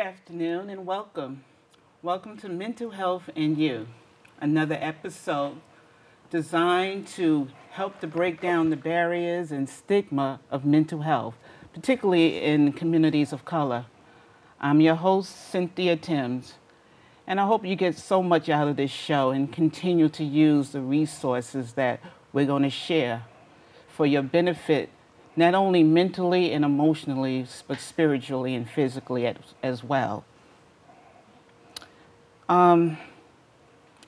Afternoon and welcome. Welcome to Mental Health and You, another episode designed to help to break down the barriers and stigma of mental health, particularly in communities of color. I'm your host, Cynthia Timms, and I hope you get so much out of this show and continue to use the resources that we're going to share for your benefit, not only mentally and emotionally, but spiritually and physically as, as well. Um,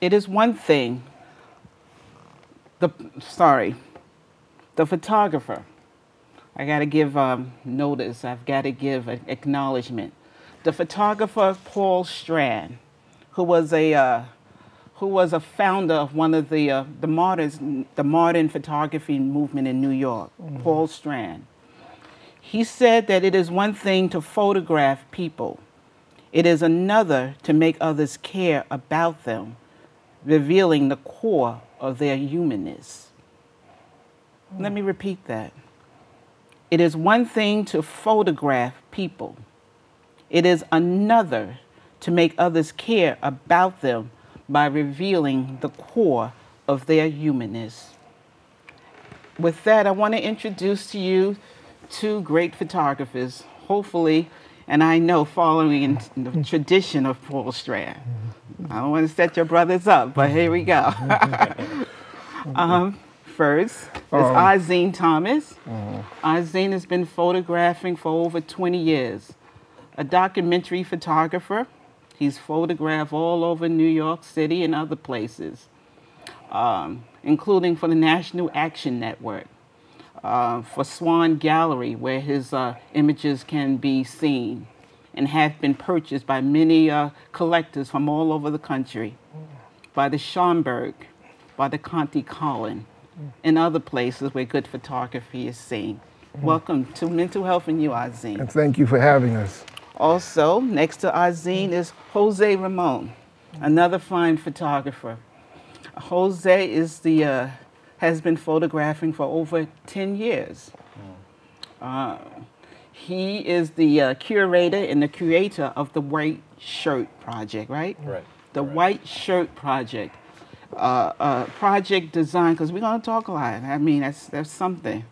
it is one thing, the, sorry, the photographer, I got to give um, notice, I've got to give an acknowledgement. The photographer Paul Strand who was a uh, who was a founder of one of the uh, the modern the modern photography movement in New York, mm-hmm. Paul Strand. He said that it is one thing to photograph people. It is another to make others care about them, revealing the core of their humanness. Mm. Let me repeat that. It is one thing to photograph people. It is another to make others care about them by revealing the core of their humanness. With that, I want to introduce to you two great photographers, hopefully, and I know following in the tradition of Paul Strand. I don't want to set your brothers up, but here we go. um, first is um, Thomas. Azim has been photographing for over 20 years, a documentary photographer, He's photographed all over New York City and other places, um, including for the National Action Network, uh, for Swan Gallery, where his uh, images can be seen and have been purchased by many uh, collectors from all over the country, by the Schomburg, by the Countee Cullen, and other places where good photography is seen. Welcome to Mental Health and You, Azim. And thank you for having us. Also, next to Azim is Jose Ramon, another fine photographer. Jose is the, uh, has been photographing for over 10 years. Uh, he is the uh, curator and the creator of the White Shirt Project, right? Right. The right. White Shirt Project. Uh, uh, project design, because we're going to talk a lot. I mean, that's, that's something.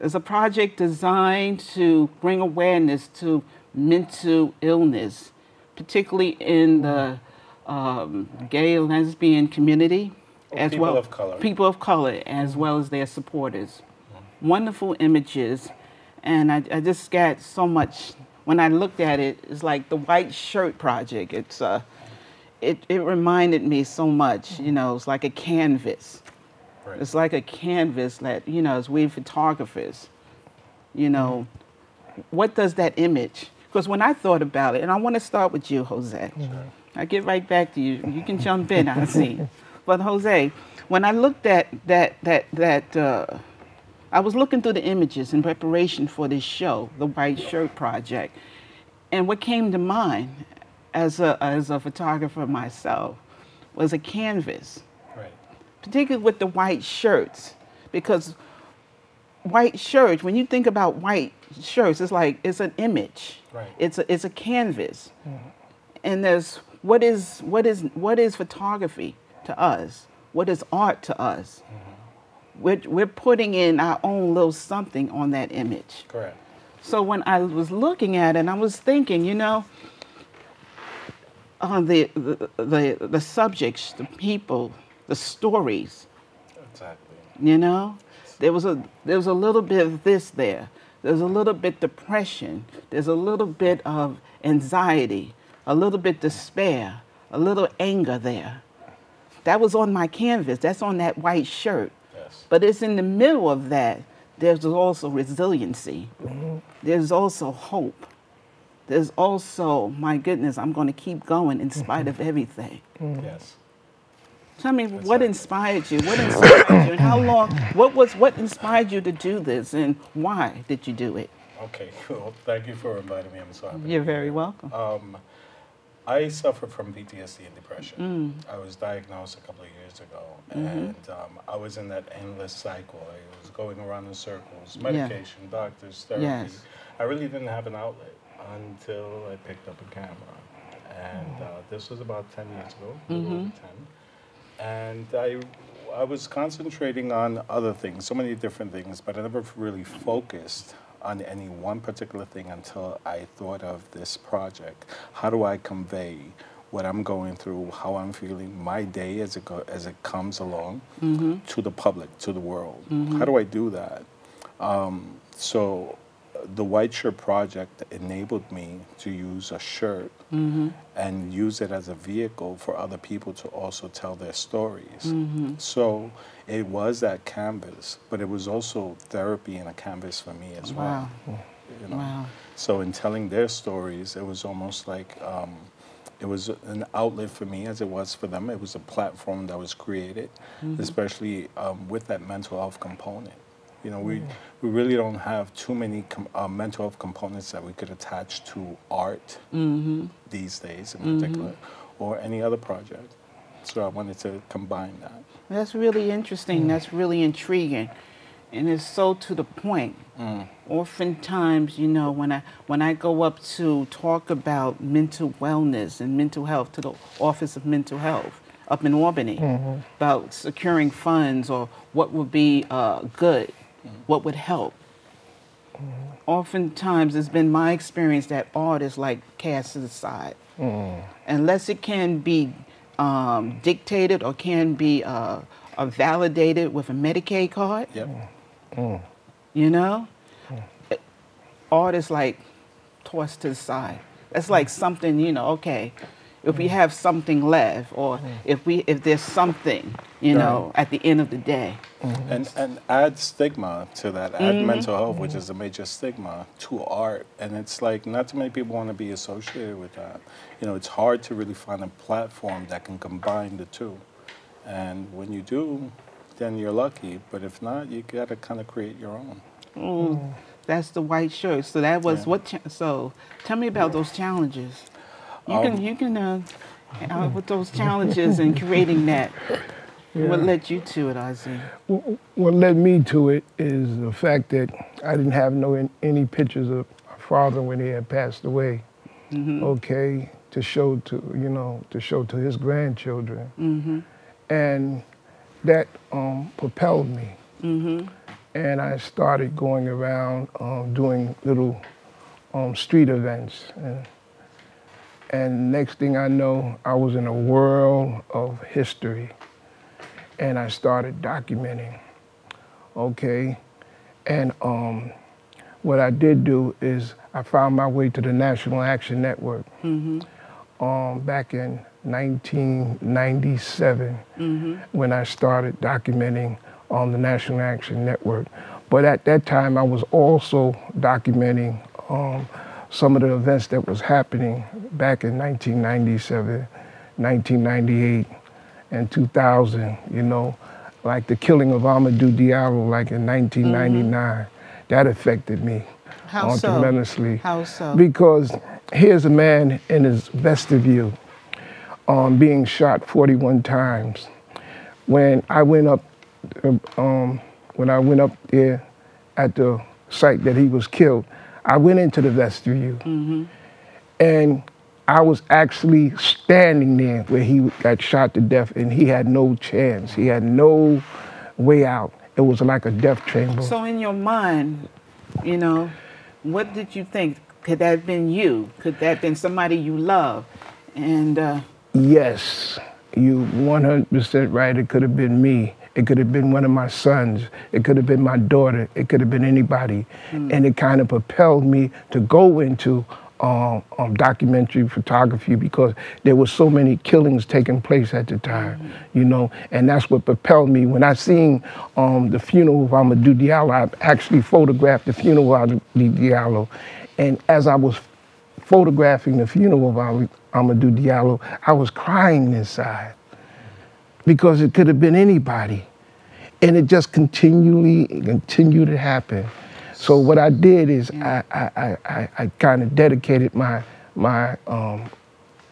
It's a project designed to bring awareness to mental illness, particularly in the um, gay and lesbian community, well, as people well of color. people of color, as well as their supporters. Mm-hmm. Wonderful images, and I, I, just got so much. When I looked at it, it's like the White Shirt Project. It's uh, it it reminded me so much. You know, it's like a canvas. Right. It's like a canvas that you know, as we photographers, you know, mm-hmm. what does that image? Because when I thought about it, and I want to start with you, Jose. Mm-hmm. I get right back to you. You can jump in, I see. But Jose, when I looked at that, that, that, uh, I was looking through the images in preparation for this show, the White Shirt Project, and what came to mind as a, as a photographer myself was a canvas. Right. Particularly with the white shirts, because white shirts, when you think about white shirts, it's like it's an image. Right. It's a it's a canvas. Mm-hmm. And there's what is what is what is photography to us? What is art to us? Mm-hmm. We're we're putting in our own little something on that image. Correct. So when I was looking at it, I was thinking, you know, on the, the the the subjects, the people, the stories. Exactly. You know, there was a there was a little bit of this there. There's a little bit depression. There's a little bit of anxiety, a little bit despair, a little anger there. That was on my canvas. That's on that white shirt. Yes. But it's in the middle of that. There's also resiliency. Mm-hmm. There's also hope. There's also, my goodness, I'm going to keep going in spite of everything. Mm-hmm. Yes. Tell me what inspired you? What inspired you? And how long? What was what inspired you to do this, and why did you do it? Okay, cool. Thank you for inviting me. I'm so happy. You're very welcome. Um, I suffer from PTSD and depression. Mm. I was diagnosed a couple of years ago, mm-hmm. and um, I was in that endless cycle. I was going around in circles, medication, yeah. doctors, therapy. Yes. I really didn't have an outlet. until I picked up a camera. And uh, this was about 10 years ago, little over 10. And I, I was concentrating on other things, so many different things, but I never really focused on any one particular thing until I thought of this project. How do I convey what I'm going through, how I'm feeling, my day as it, go, as it comes along to the public, to the world? How do I do that? Um, so the White Shirt Project enabled me to use a shirt and use it as a vehicle for other people to also tell their stories. So it was that canvas, but it was also therapy and a canvas for me as Wow. well. You know? Wow. So in telling their stories, it was almost like um, it was an outlet for me as it was for them. It was a platform that was created, especially um, with that mental health component. You know, we, we really don't have too many com- uh, mental health components that we could attach to art mm-hmm. these days in mm-hmm. particular, or any other project. So I wanted to combine that. That's really interesting. Mm. That's really intriguing. And it's so to the point. Mm. Oftentimes, you know, when I when I go up to talk about mental wellness and mental health to the Office of Mental Health up in Albany mm-hmm. about securing funds or what would be uh, good, what would help. Oftentimes, it's been my experience that art is like cast aside unless it can be um, dictated or can be uh, uh, validated with a Medicaid card, Yep. you know, art is like tossed to the side. That's like something, you know, okay, if we have something left or if we if there's something, you know, at the end of the day. and and add stigma to that add mental health which is a major stigma to art and it's like not too many people want to be associated with that you know it's hard to really find a platform that can combine the two and when you do then you're lucky but if not you got to kind of create your own Mm, That's the white shirt. So that was Yeah. what. Cha- so tell me about those challenges. You Um, can you can uh, uh, with those challenges and creating that. What led you to it, Ozzy? Wh- What led me to it is the fact that I didn't have no any pictures of my father when he had passed away. Okay, to show to you know to show to his grandchildren, and that um, propelled me. And I started going around um, doing little um, street events, and, and next thing I know, I was in a world of history and I started documenting. Okay, and um, what I did do is I found my way to the National Action Network um, back in 1997 when I started documenting on the National Action Network. But at that time, I was also documenting um, some of the events that was happening back in 1997, 1998 and 2000, you know, like the killing of Amadou Diallo, like in 1999. That affected me How uh, so? tremendously. How so? Because here's a man in his vestibule um, being shot 41 times. When I went up, um, when I went up there at the site that he was killed, I went into the vestibule, and I was actually standing there where he got shot to death, and he had no chance. He had no way out. It was like a death chamber. So in your mind, you know, what did you think? Could that have been you? Could that have been somebody you love? And uh, Yes, you 100% right. It could have been me. It could have been one of my sons. It could have been my daughter. It could have been anybody. And it kind of propelled me to go into um, um, documentary photography because there were so many killings taking place at the time, you know, and that's what propelled me. When I seen um, the funeral of Amadou Diallo, I actually photographed the funeral of Amadou Diallo. And as I was photographing the funeral of Am- Amadou Diallo, I was crying inside because it could have been anybody. And it just continually continued to happen. So what I did is I, I, I, I, I kind of dedicated my, my um,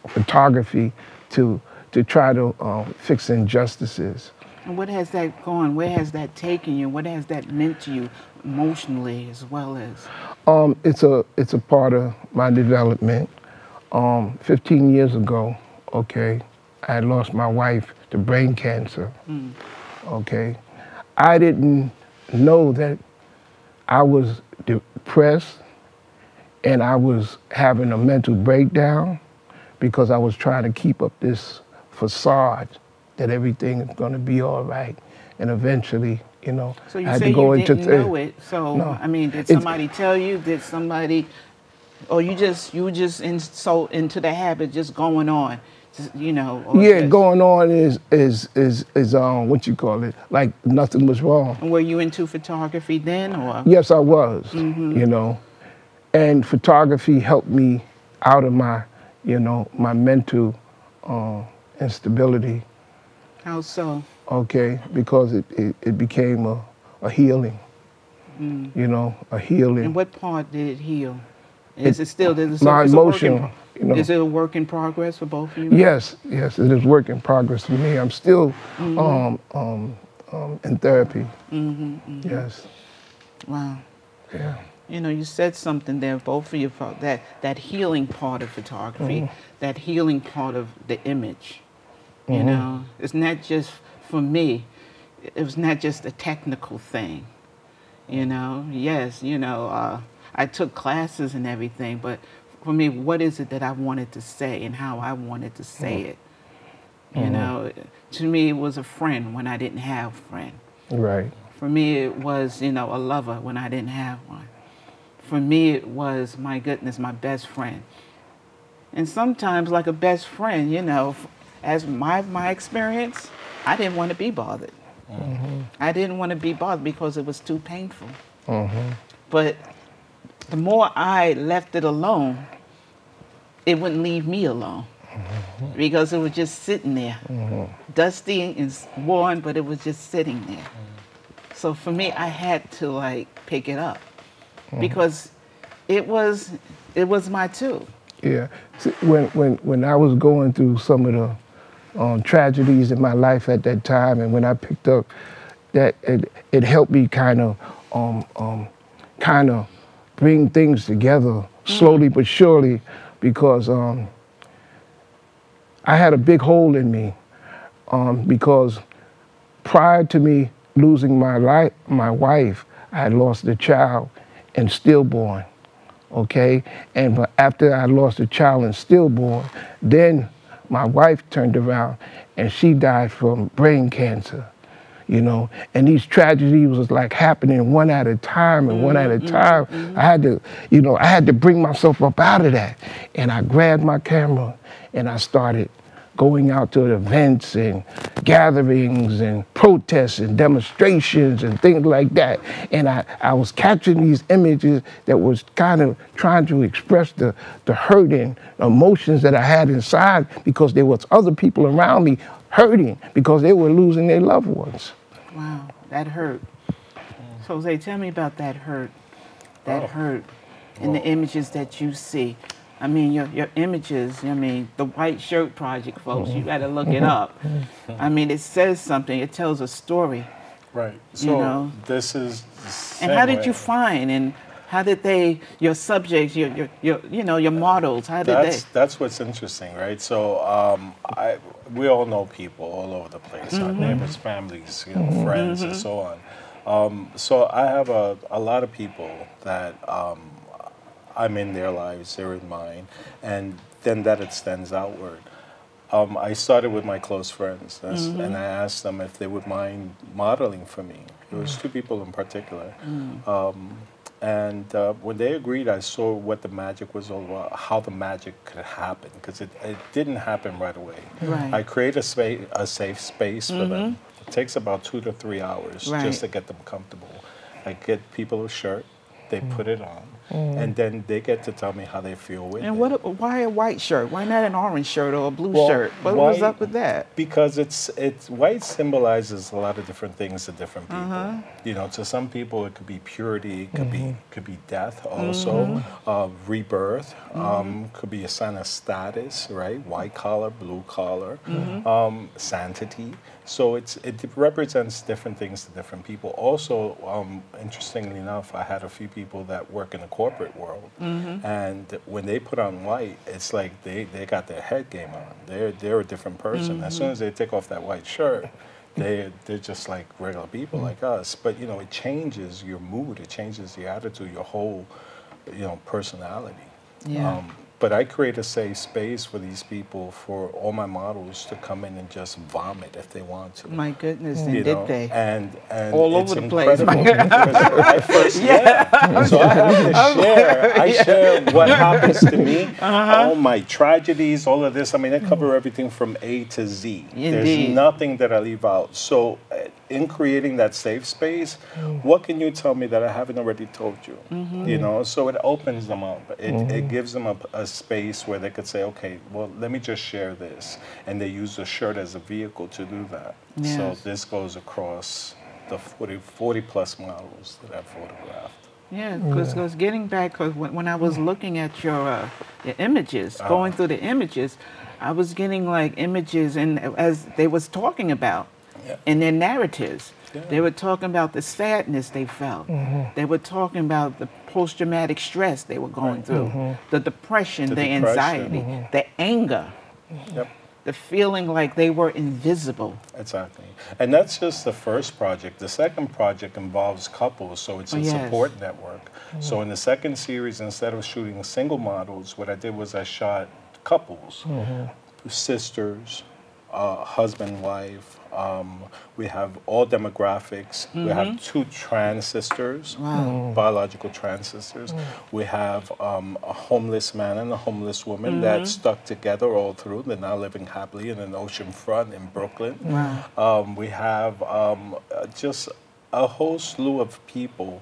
photography to, to try to um, fix injustices. And what has that gone? Where has that taken you? What has that meant to you emotionally as well as? Um, it's a it's a part of my development. Um, 15 years ago, okay, I had lost my wife to brain cancer. Okay, I didn't know that I was depressed and I was having a mental breakdown because I was trying to keep up this facade that everything is going to be all right, and eventually, you know, So you I had to go you into didn't know it. So No. I mean, did somebody tell you? Did somebody, or you just you just in, so into the habit, just going on, you know? Yeah, just- going on is is is is um what you call it like nothing was wrong. Were you into photography then, or? Yes, I was. Mm-hmm. You know, and photography helped me out of my you know my mental uh, instability. How so? Okay, because it it, it became a a healing. You know, a healing. Mm. And what part did it heal? Is it, still? Is it, my a work in- emotional, you know. Is it a work in progress for both of you? Yes, yes, it is work in progress for me. I'm still Mm-hmm. um, um, um, in therapy. Mm-hmm, Yes, Wow. yeah. You know, you said something there, both of you, about that that healing part of photography, Mm-hmm. that healing part of the image. You Mm-hmm. know, it's not just for me. It was not just a technical thing. You know, yes, you know, uh, I took classes and everything, but for me, what is it that I wanted to say and how I wanted to say Mm-hmm. it? You mm-hmm. know, to me, it was a friend when I didn't have a friend. Right. For me, it was, you know, a lover when I didn't have one. For me, it was, my goodness, my best friend. And sometimes, like a best friend, you know, as my, my experience, I didn't want to be bothered. Mm-hmm. I didn't want to be bothered because it was too painful. Mm-hmm. But the more I left it alone, it wouldn't leave me alone because it was just sitting there, dusty and worn, but it was just sitting there. So for me, I had to like pick it up because it was it was my too. Yeah. See, when when when I was going through some of the um, tragedies in my life at that time, and when I picked up that, it it helped me kind of um, um, kind of bring things together slowly but surely, because um, I had a big hole in me, um, because prior to me losing my life, my wife, I had lost a child and stillborn okay? And after I lost a child and stillborn, then my wife turned around and she died from brain cancer, you know. And these tragedies was like happening one at a time and one at a mm-hmm, time. Mm-hmm. I had to, you know, I had to bring myself up out of that. And I grabbed my camera and I started going out to events and gatherings and protests and demonstrations and things like that. And I, I was capturing these images that was kind of trying to express the, the hurt and emotions that I had inside because there was other people around me hurting because they were losing their loved ones. Wow, that hurt. So Jose, tell me about that hurt. That Oh. hurt in the images that you see. I mean, your, your images, I mean, the White Shirt Project, folks, you got to look it up. I mean, it says something, it tells a story. Right. So know. this is. And how did you find and how did they, your subjects, your, your, your you know, your models, how did That's they? that's what's interesting, right? So um, I we all know people all over the place, our Mm-hmm. neighbors, families, you know, friends, and so on. Um, so I have a, a lot of people that um, I'm in their lives, they're in mine, and then that extends outward. Um, I started with my close friends, that's- and I asked them if they would mind modeling for me. There was two people in particular, um, and uh, when they agreed, I saw what the magic was all about, how the magic could happen, because it, it didn't happen right away. Right. I create a space, a safe space for them. It takes about two to three hours Right. just to get them comfortable. I get people a shirt, they put it on, and then they get to tell me how they feel with And it. what? Why a white shirt? Why not an orange shirt or a blue Well, shirt? What was up with that? Because it's it's white symbolizes a lot of different things to different people. Uh-huh. You know, to some people it could be purity, it could Mm-hmm. be could be death also, uh, rebirth, Mm-hmm. um, could be a sign of status, right? White collar, blue collar, Mm-hmm. um, sanctity. So it's it represents different things to different people. Also, um, interestingly enough, I had a few people that work in the corporate world, Mm-hmm. and when they put on white, it's like they, they got their head game on. They're they're a different person. As soon as they take off that white shirt, they they're just like regular people like us. But you know, it changes your mood. It changes your attitude, your whole, you know, personality. Yeah. Um, but I create a safe space for these people, for all my models to come in and just vomit if they want to. My goodness, and did know, they? And and All over the place. incredible I first, yeah. So I have to share. I share what happens to me, Uh-huh. all my tragedies, all of this. I mean, I cover everything from A to Z. Indeed. There's nothing that I leave out. So uh, in creating that safe space, what can you tell me that I haven't already told you? Mm-hmm. You know, so it opens them up. It, it gives them a, a space where they could say, okay, well, let me just share this. And they use the shirt as a vehicle to do that. So this goes across the 40, 40 plus models that I've photographed. Yeah, because getting back, because when, when I was looking at your, uh, your images, Uh-huh. going through the images, I was getting like images, and as they was talking about Yeah. In their narratives, they were talking about the sadness they felt. Mm-hmm. They were talking about the post-traumatic stress they were going through, mm-hmm. the depression, The the, depression. anxiety, mm-hmm. the anger, Yep. the feeling like they were invisible. Exactly. And that's just the first project. The second project involves couples, so it's oh, a Oh, yes. support network. So in the second series, instead of shooting single models, what I did was I shot couples, sisters, uh, husband, wife. Um, we have all demographics. We have two trans sisters, biological trans sisters. We have um, a homeless man and a homeless woman that stuck together all through. They're now living happily in an ocean front in Brooklyn. Um, we have um, uh, just a whole slew of people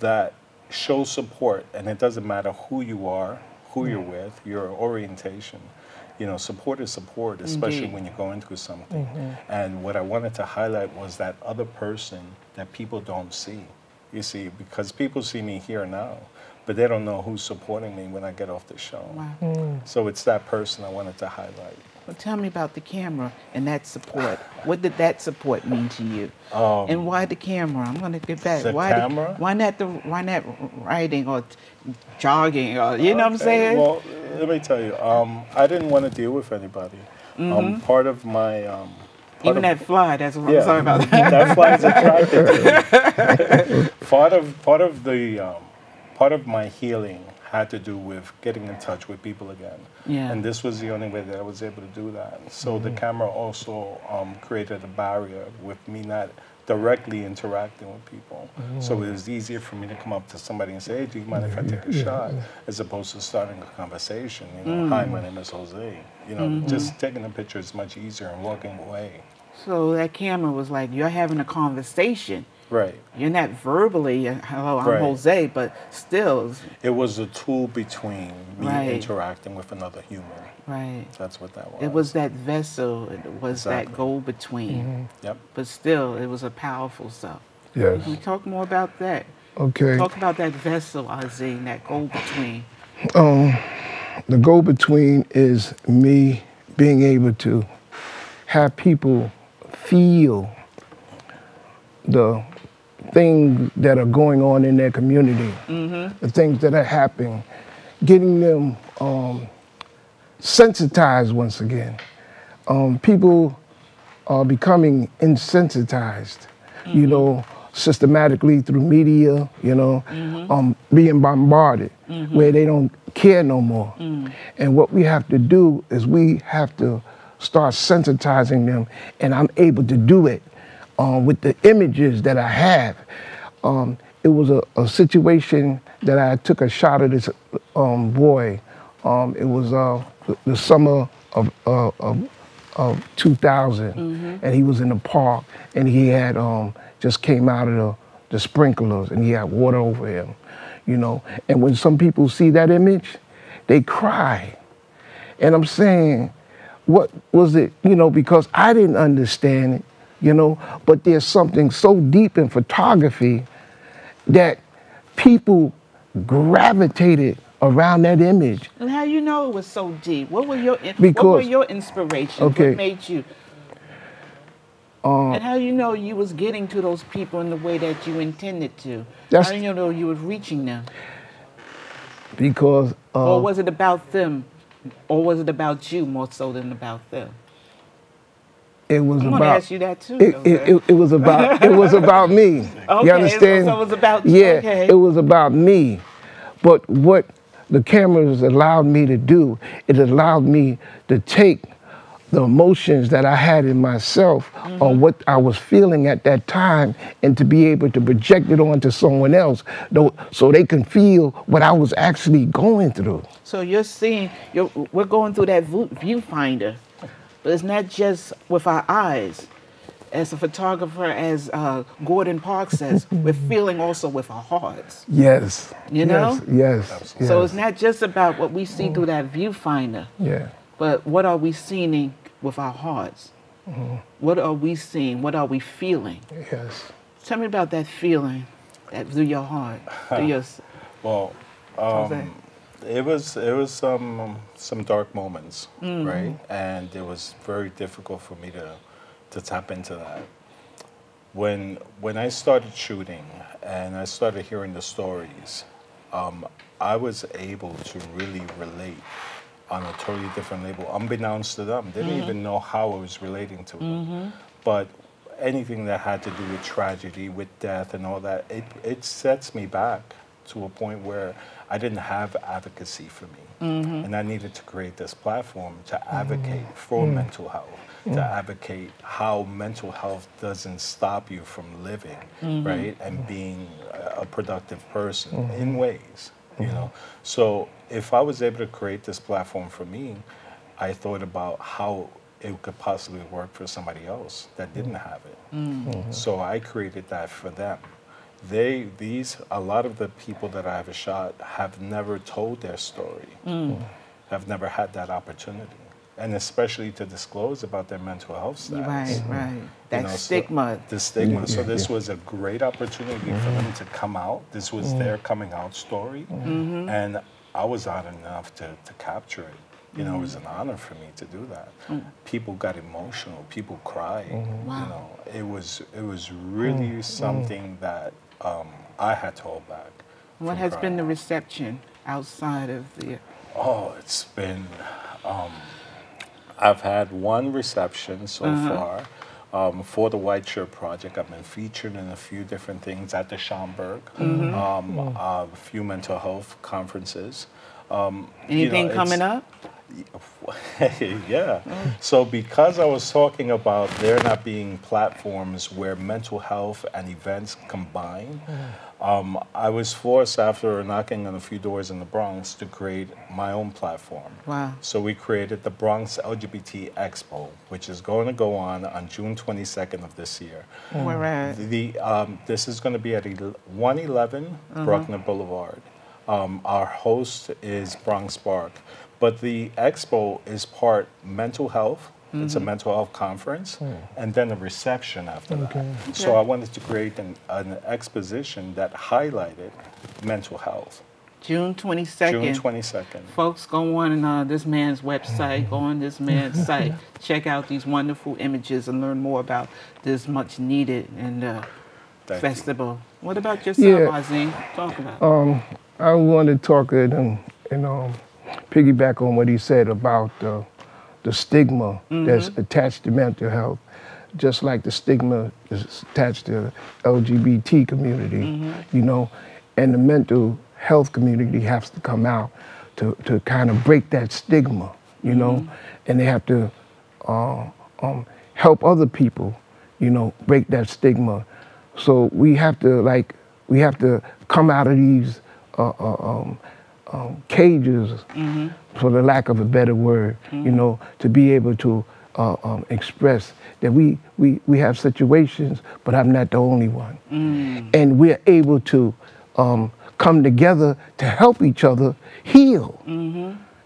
that show support, and it doesn't matter who you are, who you're with, your orientation. You know, support is support, especially Indeed. when you're going through something. And what I wanted to highlight was that other person that people don't see. You see, because people see me here now, but they don't know who's supporting me when I get off the show. Wow. So it's that person I wanted to highlight. Well, tell me about the camera and that support. What did that support mean to you? and why the camera? I'm going to get back. Um, the why camera? why not the why not riding or jogging or you know what I'm saying? Well, let me tell you, um, I didn't want to deal with anybody. Um, part of my um, part Even of, that fly. That's what Yeah. I'm sorry about that. that flies attracted to me. part of part of the um, part of my healing had to do with getting in touch with people again. Yeah. And this was the only way that I was able to do that. So the camera also um, created a barrier with me not directly interacting with people. So it was easier for me to come up to somebody and say, hey, do you mind if I take a shot? As opposed to starting a conversation. You know, hi, my name is Jose. You know, just taking a picture is much easier and walking away. So that camera was like you're having a conversation. Right. You're not verbally, uh, hello, I'm Right. Jose, but still, It was a tool between me Right. interacting with another human. Right. That's what that was. It was that vessel. It was that go between. Yep. But still, it was a powerful stuff. Yes. Can we talk more about that? Okay. Talk about that vessel, Azim, that go between. Um, The go between is me being able to have people feel the things that are going on in their community, mm -hmm. the things that are happening, getting them um, sensitized once again. Um, people are becoming insensitized, you know, systematically through media, you know, um, being bombarded where they don't care no more. And what we have to do is we have to start sensitizing them, and I'm able to do it um, with the images that I have. Um, it was a, a situation that I took a shot of this um, boy. Um, it was uh, the, summer of, uh, of of 2000, and he was in the park, and he had um, just came out of the, the sprinklers, and he had water over him, you know. And when some people see that image, they cry. And I'm saying, what was it, you know, because I didn't understand it, you know, but there's something so deep in photography that people gravitated around that image. And how you know it was so deep? What were your in- what were your inspirations? Okay. What made you? Uh, and how you know you was getting to those people in the way that you intended to? That's- how do you know you was reaching them? because uh, or was it about them? Or was it about you more so than about them? it was I'm about ask you that too. it, it, it, it was about it was about me. Okay, you understand? so it was about yeah, okay. it was about me. But what the cameras allowed me to do, it allowed me to take the emotions that I had in myself or Mm-hmm. what I was feeling at that time and to be able to project it onto someone else though, so they can feel what I was actually going through. So you're seeing, you're, we're going through that viewfinder, but it's not just with our eyes. As a photographer, as uh, Gordon Park says, we're feeling also with our hearts. Yes. You know? Yes. Yes. yes. So it's not just about what we see through that viewfinder, yeah. but what are we seeing with our hearts? Mm-hmm. What are we seeing? What are we feeling? Yes. Tell me about that feeling that through your heart, through your. Well, um, it was it was some some dark moments, right? And it was very difficult for me to to tap into that. When when I started shooting and I started hearing the stories, um, I was able to really relate on a totally different level, unbeknownst to them. They didn't mm-hmm. even know how I was relating to it. Mm-hmm. But anything that had to do with tragedy, with death, and all that, it, it sets me back to a point where I didn't have advocacy for me. Mm-hmm. And I needed to create this platform to advocate for mm. mental health, Mm. to advocate how mental health doesn't stop you from living, mm-hmm. right? And being a productive person mm. in ways, you mm-hmm. know? So if I was able to create this platform for me, I thought about how it could possibly work for somebody else that didn't mm. have it. Mm-hmm. So I created that for them. They, these, a lot of the people that I have shot have never told their story, have never had that opportunity, and especially to disclose about their mental health status. Right, right. You That know, so- stigma. the stigma. Yeah, so this yeah. was a great opportunity for them to come out. This was their coming out story, Mm-hmm. and I was honored enough to, to capture it. You know, it was an honor for me to do that. Mm. People got emotional. People cried. Mm-hmm. You know, it was it was really something that um, I had to hold back. What from has been the reception outside of the? Oh, it's been. Um, I've had one reception so far um, for the White Shirt Project. I've been featured in a few different things at the Schomburg, um, a few mental health conferences. Um, you know, Anything coming up? yeah. So because I was talking about there not being platforms where mental health and events combine, um, I was forced after knocking on a few doors in the Bronx to create my own platform. Wow. So we created the Bronx LGBT Expo, which is going to go on on June 22nd of this year. Where at? The, um, this is going to be at el- 111 Bruckner Boulevard. Um, our host is Bronx Spark, but the expo is part mental health. It's a mental health conference, and then a reception after that. So I wanted to create an, an exposition that highlighted mental health. June twenty second. June 22nd. Folks, go on uh, this man's website, go on this man's site, check out these wonderful images and learn more about this much needed and uh, Thank you. festival. What about yourself, Yeah. Azim? Talk about. Um, I want to talk and, and um, piggyback on what he said about uh, the stigma that's attached to mental health, just like the stigma is attached to the LGBT community, you know, and the mental health community has to come out to, to kind of break that stigma, you know, and they have to uh, um, help other people, you know, break that stigma. So we have to like we have to come out of these uh, uh, um, um, cages, for the lack of a better word, you know, to be able to uh, um, express that we, we we have situations, but I'm not the only one, and we're able to um, come together to help each other heal.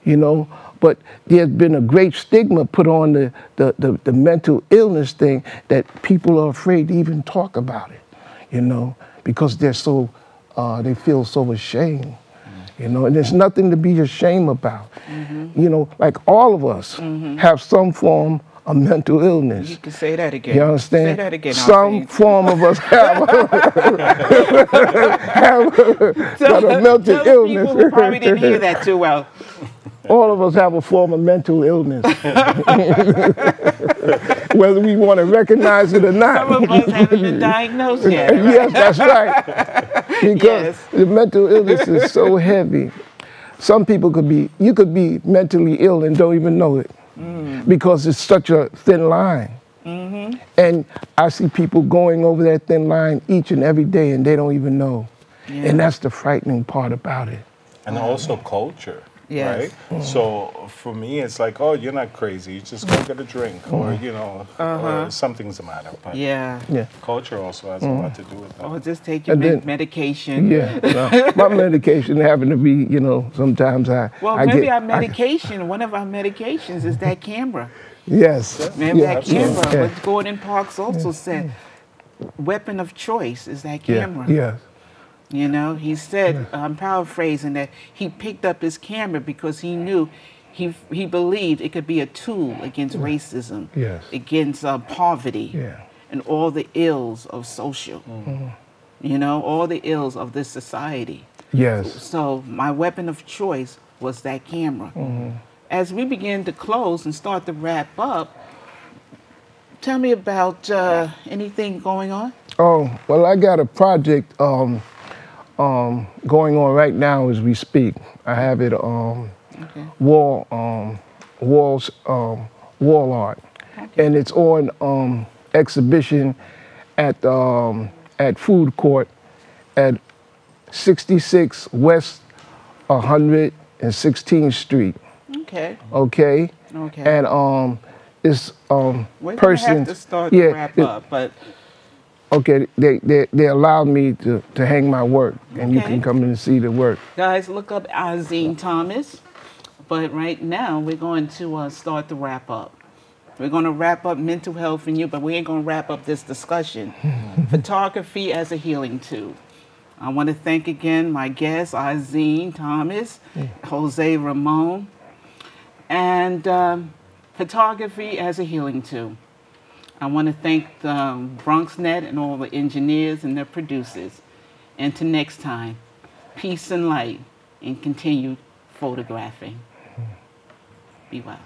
You know, but there's been a great stigma put on the, the, the, the mental illness thing that people are afraid to even talk about it, you know, because they're so, uh, they feel so ashamed. You know, and there's nothing to be ashamed about. Mm-hmm. You know, like all of us mm-hmm. have some form of mental illness. You can say that again. You understand? Say that again. Some form of us have, have got a mental illness. People probably didn't hear that too well. All of us have a form of mental illness, whether we want to recognize it or not. Some of us haven't been diagnosed yet. yes, that's right. Because Yes. the mental illness is so heavy. Some people could be, you could be mentally ill and don't even know it Mm. because it's such a thin line. Mm-hmm. And I see people going over that thin line each and every day and they don't even know. Yeah. And that's the frightening part about it. and also culture. Yes. Right. So for me, it's like, oh, you're not crazy. You just go get a drink, or you know, or uh-huh. something's the matter. But Yeah. Yeah. culture also has a mm-hmm. lot to do with that. Or just take your med- then- medication. Yeah. well, my medication happen to be, you know, sometimes I. Well, I maybe get, our I- medication, one of our medications is that camera. yes. Remember yeah, that camera? Yeah. What Gordon Parks also said. Weapon of choice is that Yeah. camera. Yes. You know, he said, I'm paraphrasing that he picked up his camera because he knew, he, he believed it could be a tool against racism, Yes. against uh, poverty, Yeah. and all the ills of social. You know, all the ills of this society. Yes. So my weapon of choice was that camera. As we begin to close and start to wrap up, tell me about uh, anything going on. Oh, well, I got a project um, um, going on right now as we speak. I have it um, Okay. wall um, walls um, wall art, and it's on um, exhibition at um, at Food Court at 66 West 116th Street. Okay. Okay. Okay. And um, this um, We're person. have to start yeah, to wrap it- up, but okay, they, they, they allowed me to, to hang my work, and you can come in and see the work. guys, look up Azim Thomas. But right now, we're going to uh, start the wrap up. We're going to wrap up mental health in you, but we ain't going to wrap up this discussion. Photography as a healing tool. I want to thank again my guests, Azim Thomas, Jose Ramon, and um, photography as a healing tool. I want to thank the um, BronxNet and all the engineers and their producers. And to next time, peace and light and continued photographing. Be well.